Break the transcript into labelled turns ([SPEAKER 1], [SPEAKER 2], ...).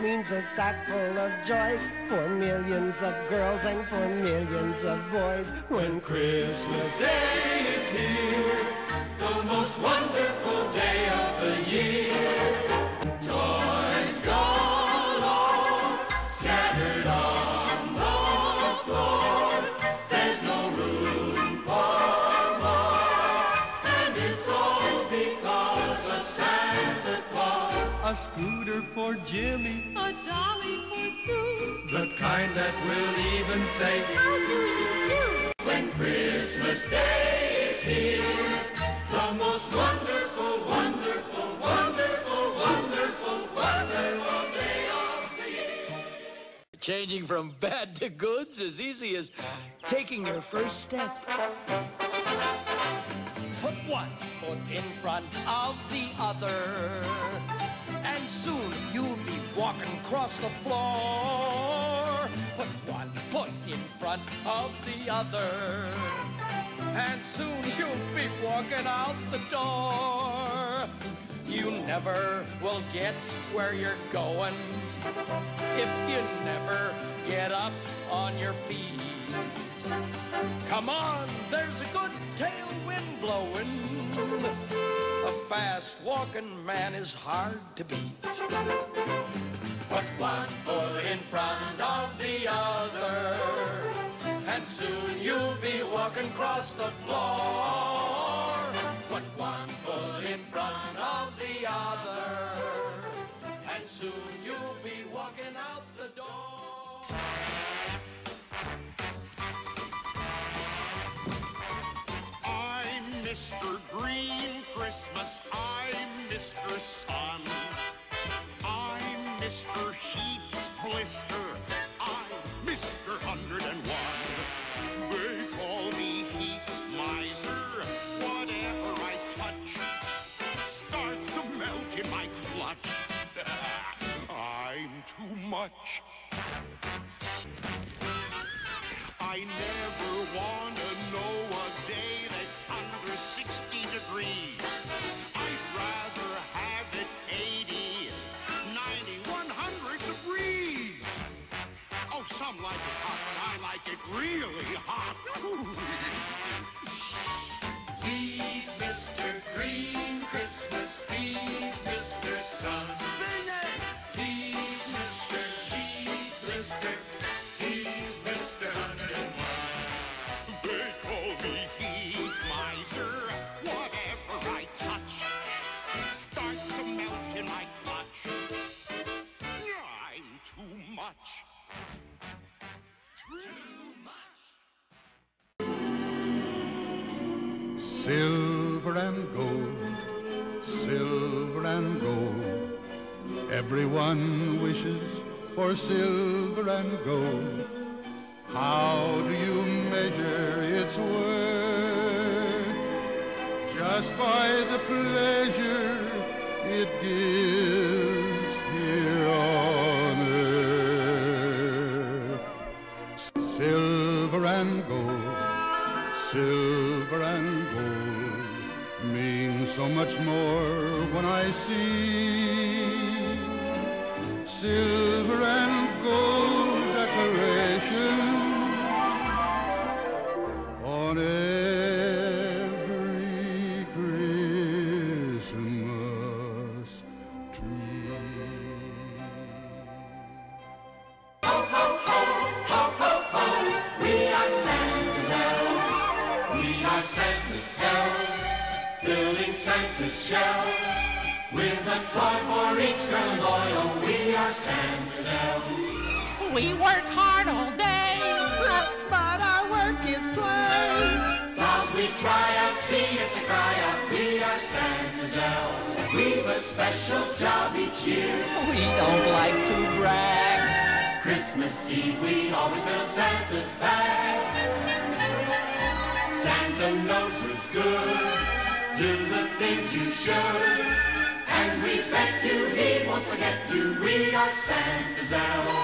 [SPEAKER 1] means a sack full of joys for millions of girls and for millions of boys. When Christmas Day is here, the most wonderful day A scooter for Jimmy,
[SPEAKER 2] A dolly for Sue.
[SPEAKER 1] the kind that will even say,
[SPEAKER 2] How do you do?
[SPEAKER 1] When Christmas Day is here, the most wonderful, wonderful, wonderful, wonderful, wonderful day of the year.
[SPEAKER 3] Changing from bad to good's as easy as taking your first step. One foot in front of the other, and soon you'll be walking across the floor. Put one foot in front of the other, and soon you'll be walking out the door. You never will get where you're going if you never get up on your feet. Come on, there's a good blowing. A fast walking man is hard to beat. Put one foot in front of the other, and soon you'll be walking across the floor.
[SPEAKER 4] Mr. Green Christmas. I'm Mr. Sun. I'm Mr. Heat Blister. I'm Mr. 101. They call me Heat Miser. Whatever I touch starts to melt in my clutch. I'm too much. I never want I like it really hot.
[SPEAKER 1] He's Mr. Green Christmas. He's Mr. Sun.
[SPEAKER 5] Silver and gold, silver and gold. Everyone wishes for silver and gold. How do you measure its worth? Just by the pleasure it gives here on earth. Silver and gold, silver and gold mean so much more when I see silver
[SPEAKER 1] are Santa's elves. Filling Santa's shelves with a toy for each girl and boy. Oh, we are Santa's elves.
[SPEAKER 2] We work hard all day, but our work is play.
[SPEAKER 1] Dolls we try out, see if they cry out. We are Santa's elves. We've a special job each year.
[SPEAKER 6] We don't like to brag.
[SPEAKER 1] Christmas Eve, we always fill Santa's bag. Santa knows who's good. Do the things you should. And we bet you he won't forget you. We are Santa's elves.